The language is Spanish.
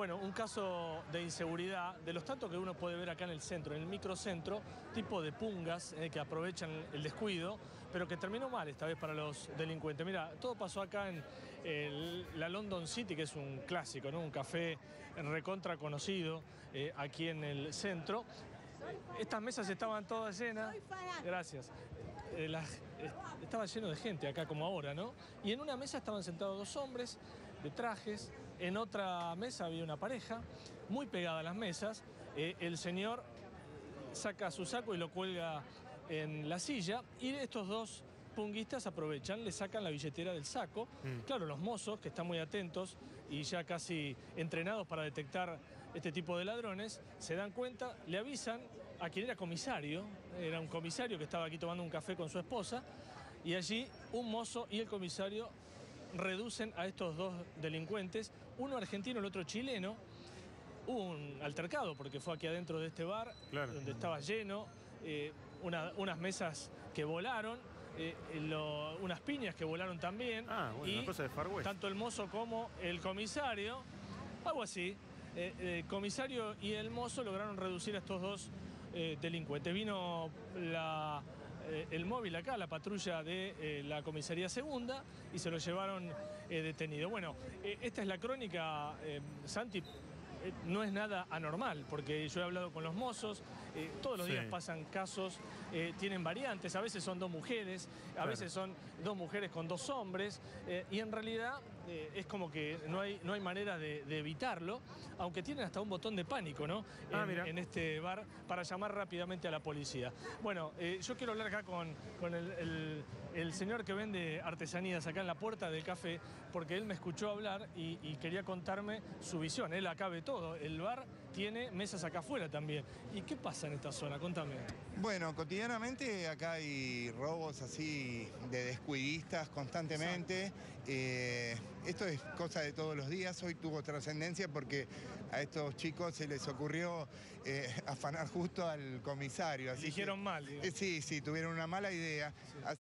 Bueno, un caso de inseguridad, de los tantos que uno puede ver acá en el centro, en el microcentro, tipo de pungas eh, que aprovechan el descuido, pero que terminó mal esta vez para los delincuentes. Mira, todo pasó acá en la London City, que es un clásico, ¿no? un café recontra conocido eh, aquí en el centro. Estas mesas estaban todas llenas. Gracias. Eh, eh, estaba lleno de gente acá como ahora, ¿no? Y en una mesa estaban sentados dos hombres de trajes, en otra mesa había una pareja, muy pegada a las mesas. Eh, el señor saca su saco y lo cuelga en la silla y estos dos punguistas aprovechan, le sacan la billetera del saco. Claro, los mozos, que están muy atentos y ya casi entrenados para detectar este tipo de ladrones, se dan cuenta, le avisan a quien era comisario, era un comisario que estaba aquí tomando un café con su esposa, y allí un mozo y el comisario reducen a estos dos delincuentes, uno argentino, el otro chileno, Hubo un altercado porque fue aquí adentro de este bar, Claro. donde estaba lleno, eh, una- unas mesas que volaron, eh, lo- unas piñas que volaron también. Ah, bueno, una cosa de Far West. Tanto el mozo como el comisario, algo así, eh, el comisario y el mozo lograron reducir a estos dos eh, delincuentes. Vino la, eh, el móvil acá, la patrulla de eh, la comisaría segunda, y se lo llevaron eh, detenido. Bueno, eh, esta es la crónica, eh, Santi. Eh, no es nada anormal, porque yo he hablado con los mozos, eh, todos los Sí. días pasan casos, eh, tienen variantes, a veces son dos mujeres, a Claro. veces son dos mujeres con dos hombres, y en realidad es como que no hay, no hay manera de, de evitarlo, aunque tienen hasta un botón de pánico, ¿no? Ah, en, mira. en este bar para llamar rápidamente a la policía. Bueno, yo quiero hablar acá con, con el, el- el señor que vende artesanías acá en la puerta del café, porque él me escuchó hablar y, y quería contarme su visión. Él acá ve todo. El bar tiene mesas acá afuera también. ¿Y qué pasa en esta zona? Contame. Bueno, cotidianamente acá hay robos así de descuidistas constantemente. Eh, esto es cosa de todos los días. Hoy tuvo trascendencia porque a estos chicos se les ocurrió eh, afanar justo al comisario. Así Eligieron que- mal, digamos. Eh, sí, sí, tuvieron una mala idea.